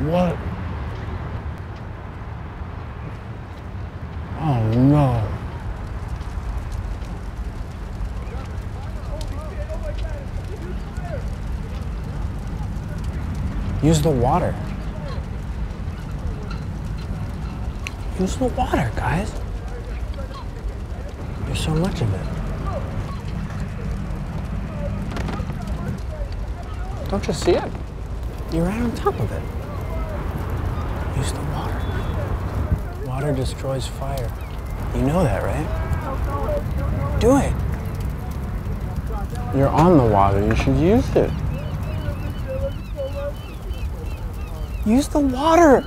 What? Oh no. Use the water. Use the water, guys. There's so much of it. Don't you see it? You're right on top of it. Use the water. Water destroys fire. You know that, right? Do it. You're on the water. You should use it. Use the water.